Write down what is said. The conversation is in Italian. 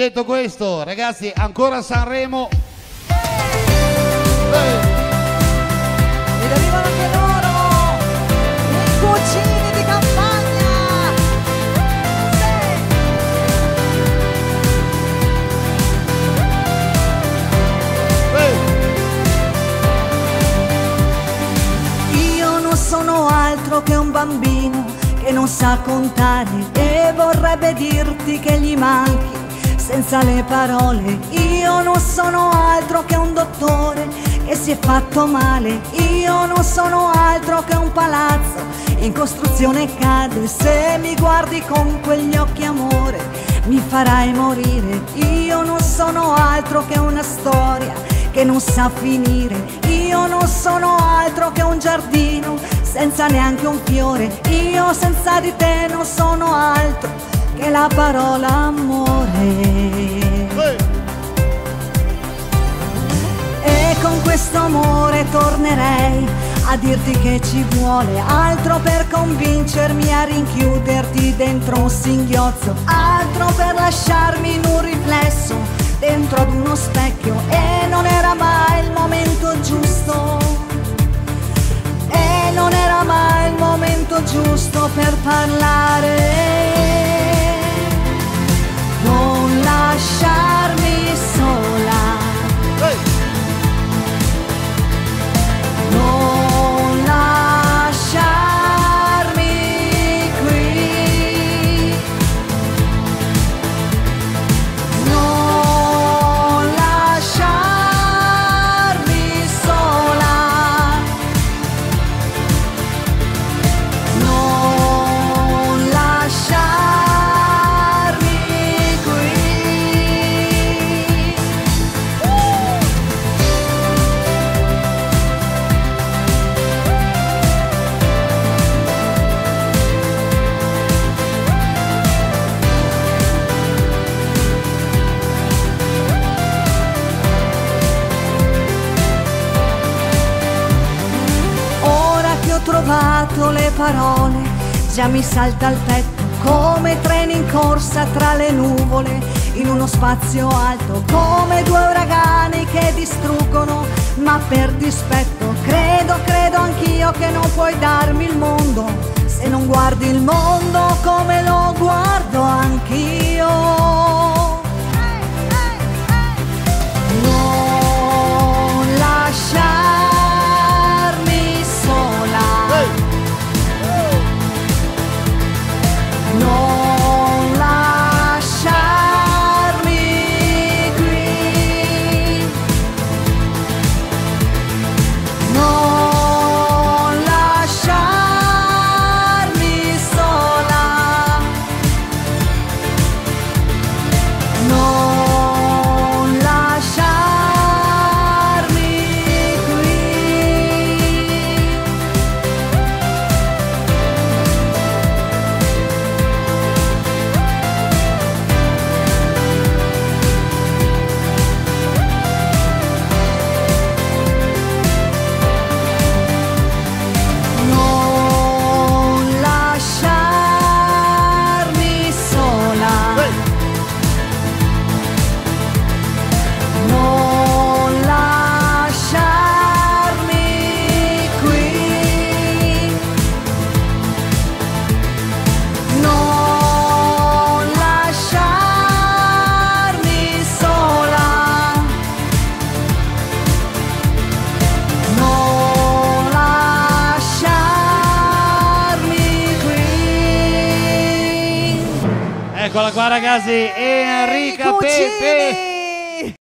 Detto questo, ragazzi, ancora Sanremo. Ed arrivano anche loro, i cucini di campagna. Io non sono altro che un bambino che non sa contare e vorrebbe dirti che gli manchi senza le parole. Io non sono altro che un dottore che si è fatto male. Io non sono altro che un palazzo in costruzione cade. Se mi guardi con quegli occhi amore mi farai morire. Io non sono altro che una storia che non sa finire. Io non sono altro che un giardino senza neanche un fiore. Io senza di te non sono altro che la parola amore. E con questo amore tornerei a dirti che ci vuole altro per convincermi a rinchiuderti dentro un singhiozzo, altro per lasciarmi in un riflesso dentro ad uno specchio e non era mai il momento giusto. E non era mai il momento giusto per parlare. Trovato le parole, già mi salta al petto come treni in corsa tra le nuvole, in uno spazio alto, come due uragani che distruggono, ma per dispetto credo, credo anch'io che non puoi darmi il mondo, se non guardi il mondo come lo Eccola qua ragazzi, Enrica! Pepe.